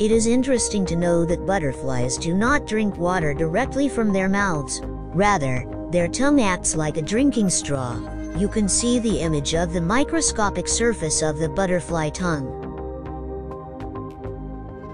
It is interesting to know that butterflies do not drink water directly from their mouths. Rather, their tongue acts like a drinking straw. You can see the image of the microscopic surface of the butterfly tongue.